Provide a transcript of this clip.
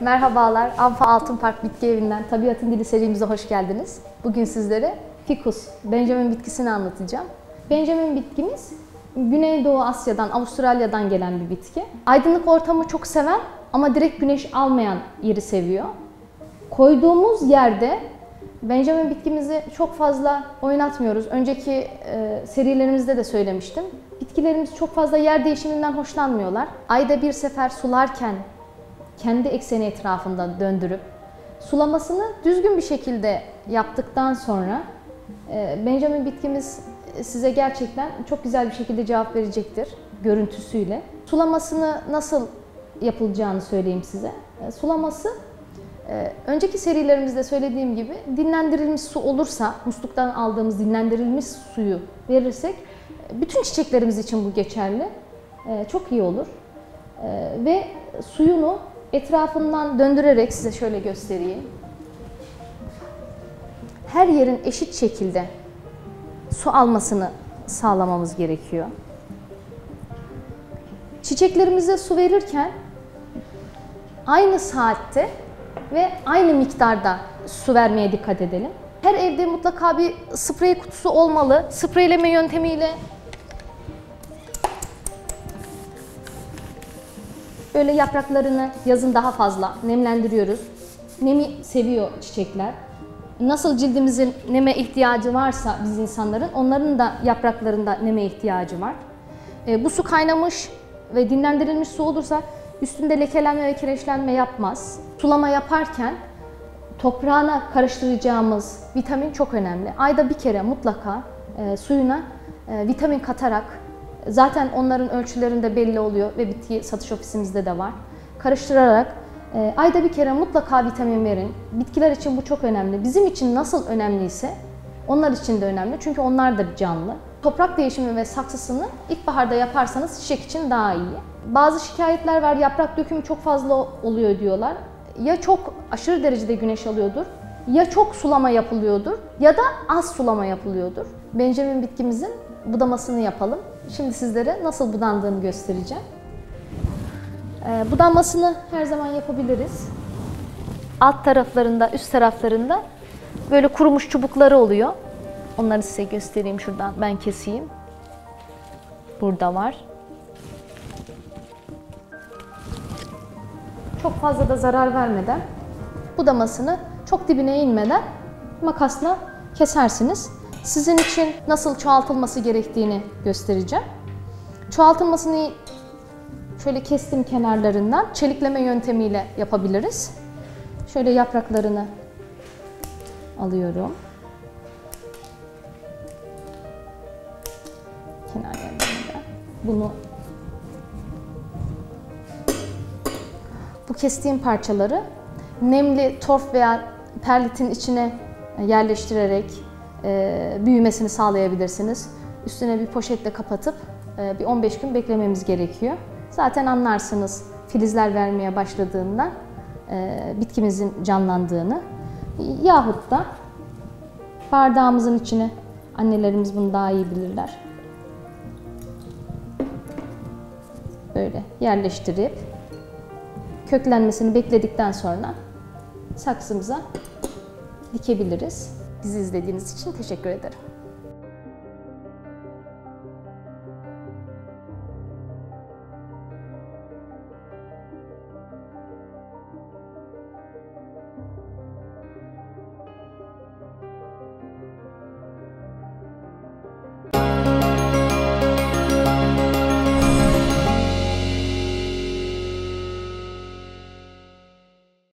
Merhabalar, Anfa Altın Park Bitki Evi'nden Tabiatın Dili serimize hoş geldiniz. Bugün sizlere Ficus, Benjamin bitkisini anlatacağım. Benjamin bitkimiz Güneydoğu Asya'dan, Avustralya'dan gelen bir bitki. Aydınlık ortamı çok seven ama direkt güneş almayan yeri seviyor. Koyduğumuz yerde Benjamin bitkimizi çok fazla oynatmıyoruz. Önceki e, serilerimizde de söylemiştim. Bitkilerimiz çok fazla yer değişiminden hoşlanmıyorlar. Ayda bir sefer sularken kendi ekseni etrafında döndürüp sulamasını düzgün bir şekilde yaptıktan sonra e, Benjamin bitkimiz size gerçekten çok güzel bir şekilde cevap verecektir görüntüsüyle. Sulamasını nasıl yapılacağını söyleyeyim size. E, sulaması e, önceki serilerimizde söylediğim gibi dinlendirilmiş su olursa, musluktan aldığımız dinlendirilmiş suyu verirsek bütün çiçeklerimiz için bu geçerli. Çok iyi olur. Ve suyunu etrafından döndürerek size şöyle göstereyim. Her yerin eşit şekilde su almasını sağlamamız gerekiyor. Çiçeklerimize su verirken aynı saatte ve aynı miktarda su vermeye dikkat edelim. Her evde mutlaka bir sprey kutusu olmalı. Spreyleme yöntemiyle Böyle yapraklarını yazın daha fazla nemlendiriyoruz. Nemi seviyor çiçekler. Nasıl cildimizin neme ihtiyacı varsa biz insanların, onların da yapraklarında neme ihtiyacı var. E, bu su kaynamış ve dinlendirilmiş su olursa üstünde lekelenme ve kireçlenme yapmaz. Sulama yaparken toprağına karıştıracağımız vitamin çok önemli. Ayda bir kere mutlaka e, suyuna e, vitamin katarak Zaten onların ölçülerinde belli oluyor ve bitki satış ofisimizde de var. Karıştırarak e, ayda bir kere mutlaka vitamin verin. Bitkiler için bu çok önemli. Bizim için nasıl önemliyse onlar için de önemli. Çünkü onlar da canlı. Toprak değişimi ve saksısını ilkbaharda yaparsanız çiçek için daha iyi. Bazı şikayetler var, yaprak dökümü çok fazla oluyor diyorlar. Ya çok aşırı derecede güneş alıyordur, ya çok sulama yapılıyordur ya da az sulama yapılıyordur. Benjamin bitkimizin budamasını yapalım. Şimdi sizlere nasıl budandığını göstereceğim. Ee, budanmasını her zaman yapabiliriz. Alt taraflarında, üst taraflarında böyle kurumuş çubukları oluyor. Onları size göstereyim şuradan. Ben keseyim. Burada var. Çok fazla da zarar vermeden budamasını çok dibine inmeden makasla kesersiniz sizin için nasıl çoğaltılması gerektiğini göstereceğim. Çoğaltılmasını şöyle kestim kenarlarından. Çelikleme yöntemiyle yapabiliriz. Şöyle yapraklarını alıyorum. Kenarlarından. Bunu bu kestiğim parçaları nemli torf veya perlitin içine yerleştirerek e, büyümesini sağlayabilirsiniz. Üstüne bir poşetle kapatıp e, bir 15 gün beklememiz gerekiyor. Zaten anlarsınız filizler vermeye başladığında e, bitkimizin canlandığını. Yahut da bardağımızın içine annelerimiz bunu daha iyi bilirler. Böyle yerleştirip köklenmesini bekledikten sonra saksımıza dikebiliriz. Bizi izlediğiniz için teşekkür ederim.